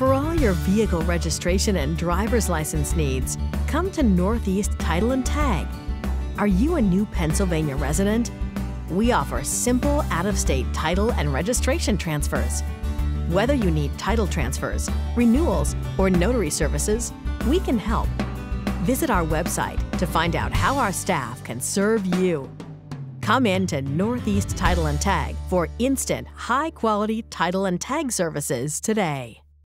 For all your vehicle registration and driver's license needs, come to Northeast Title and Tag. Are you a new Pennsylvania resident? We offer simple out of state title and registration transfers. Whether you need title transfers, renewals, or notary services, we can help. Visit our website to find out how our staff can serve you. Come in to Northeast Title and Tag for instant, high quality title and tag services today.